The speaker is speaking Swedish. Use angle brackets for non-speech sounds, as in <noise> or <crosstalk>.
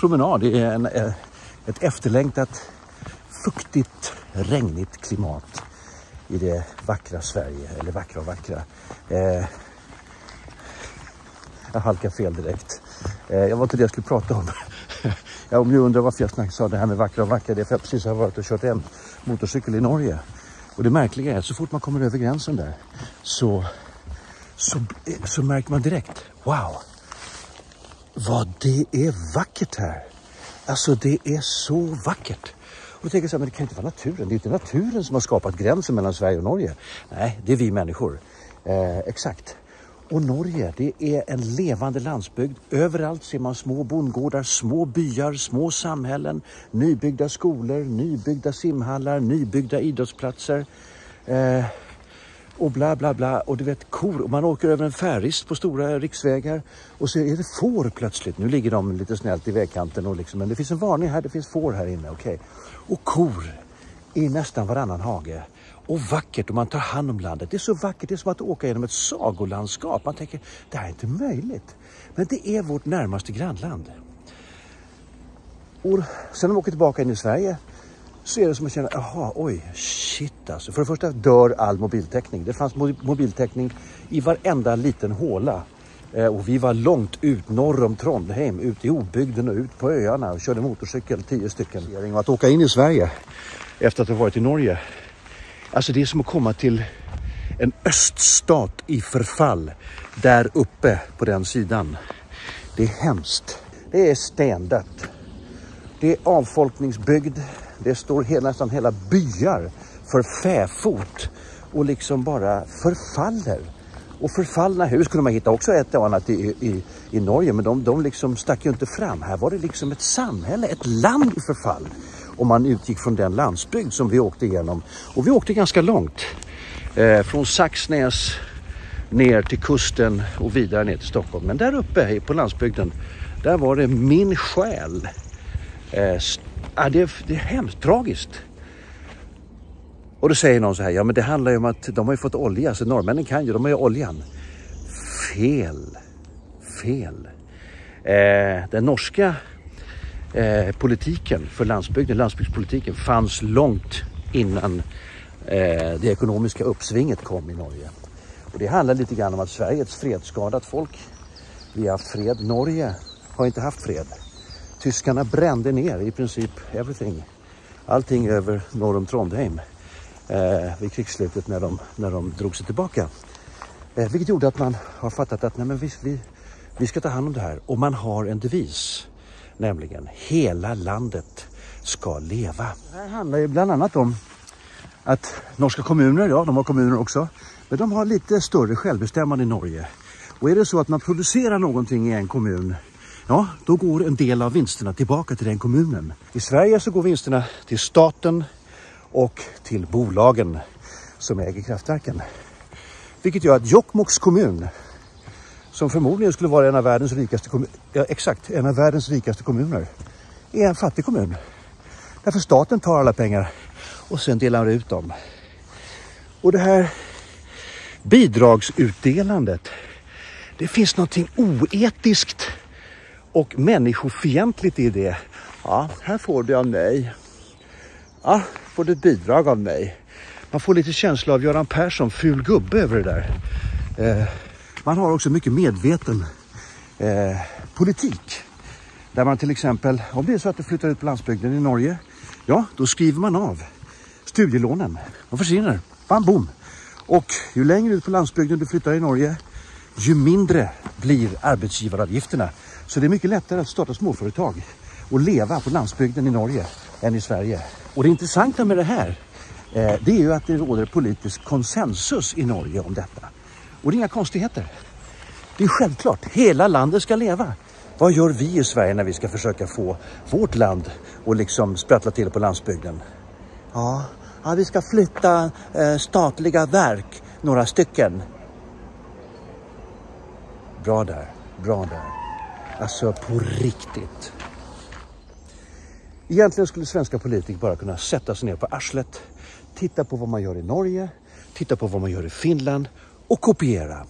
Promenad är en, eh, ett efterlängtat fuktigt, regnigt klimat i det vackra Sverige, eller vackra och vackra. Eh, jag halkar fel direkt. Eh, jag var inte det jag skulle prata om. <laughs> ja, om ni undrar varför jag sa det här med vackra och vackra, det är för jag precis har varit och kört en motorcykel i Norge. Och det märkliga är att så fort man kommer över gränsen där så, så, så märker man direkt, wow, vad det är vackert här. Alltså det är så vackert. Och då tänker jag så här, men det kan inte vara naturen. Det är inte naturen som har skapat gränsen mellan Sverige och Norge. Nej, det är vi människor. Eh, exakt. Och Norge, det är en levande landsbygd. Överallt ser man små bondgårdar, små byar, små samhällen, nybyggda skolor, nybyggda simhallar, nybyggda idrottsplatser. Eh, och bla bla bla och du vet kor och man åker över en färist på stora riksvägar och så är det får plötsligt. Nu ligger de lite snällt i vägkanten och liksom, men det finns en varning här, det finns får här inne, okej. Okay. Och kor i nästan varannan hage. Och vackert och man tar hand om landet. Det är så vackert, det är som att åka genom ett sagolandskap. Man tänker, det här är inte möjligt. Men det är vårt närmaste grannland. Och sen när man åker tillbaka in i Sverige så är det som att känna, jaha, oj, shit alltså. För det första dör all mobiltäckning. Det fanns mobiltäckning i varenda liten håla. Eh, och vi var långt ut norr om Trondheim, ut i obygden och ut på öarna och körde motorcykel, tio stycken. Och att åka in i Sverige efter att ha varit i Norge. Alltså det är som att komma till en öststat i förfall där uppe på den sidan. Det är hemskt. Det är stendött. Det är avfolkningsbygd. Det står hela, nästan hela byar för fäfot och liksom bara förfaller. Och förfallna hus kunde man hitta också ett och annat i, i, i Norge men de, de liksom stack ju inte fram. Här var det liksom ett samhälle, ett land i förfall. om man utgick från den landsbygd som vi åkte igenom. Och vi åkte ganska långt. Eh, från Saxnäs ner till kusten och vidare ner till Stockholm. Men där uppe på landsbygden, där var det min själ. Eh, Ja, det, är, det är hemskt tragiskt. Och då säger någon så här, ja men det handlar ju om att de har ju fått olja, så norrmännen kan ju, de har ju oljan. Fel. Fel. Eh, den norska eh, politiken för landsbygden, landsbygdspolitiken, fanns långt innan eh, det ekonomiska uppsvinget kom i Norge. Och det handlar lite grann om att Sverige är ett fredsskadat folk. Vi har haft fred. Norge har inte haft fred. Tyskarna brände ner i princip everything. Allting över norr om Trondheim eh, vid krigsslutet när de, när de drog sig tillbaka. Eh, vilket gjorde att man har fattat att nej, men vi, vi, vi ska ta hand om det här. Och man har en devis, nämligen hela landet ska leva. Det här handlar ju bland annat om att norska kommuner, ja de har kommuner också, men de har lite större självbestämmande i Norge. Och är det så att man producerar någonting i en kommun ja, då går en del av vinsterna tillbaka till den kommunen. I Sverige så går vinsterna till staten och till bolagen som äger kraftverken. Vilket gör att Jokkmokks kommun, som förmodligen skulle vara en av världens rikaste kommuner, ja exakt, en av världens rikaste kommuner, är en fattig kommun. Därför staten tar alla pengar och sen delar ut dem. Och det här bidragsutdelandet, det finns någonting oetiskt och människofientligt i det. Ja, här får du av mig. Ja, får du ett bidrag av mig. Man får lite känsla av Göran Persson, ful gubbe över det där. Eh, man har också mycket medveten eh, politik. Där man till exempel, om det är så att du flyttar ut på landsbygden i Norge, ja då skriver man av studielånen. De försvinner, bam boom. Och ju längre ut på landsbygden du flyttar i Norge, ju mindre blir arbetsgivaravgifterna så det är mycket lättare att starta småföretag och leva på landsbygden i Norge än i Sverige. Och det intressanta med det här, eh, det är ju att det råder politisk konsensus i Norge om detta. Och det är inga konstigheter. Det är självklart, hela landet ska leva. Vad gör vi i Sverige när vi ska försöka få vårt land att liksom sprattla till på landsbygden? Ja, ja vi ska flytta eh, statliga verk, några stycken. Bra där, bra där. Alltså på riktigt. Egentligen skulle svenska politiker bara kunna sätta sig ner på arslet, titta på vad man gör i Norge, titta på vad man gör i Finland och kopiera.